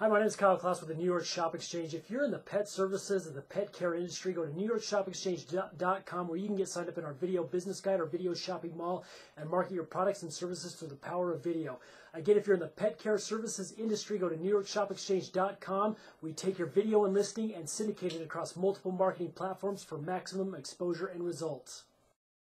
Hi, my name is Kyle Klaus with the New York Shop Exchange. If you're in the pet services and the pet care industry, go to NewYorkShopExchange.com where you can get signed up in our video business guide or video shopping mall and market your products and services through the power of video. Again, if you're in the pet care services industry, go to NewYorkShopExchange.com. We take your video and listing and syndicate it across multiple marketing platforms for maximum exposure and results.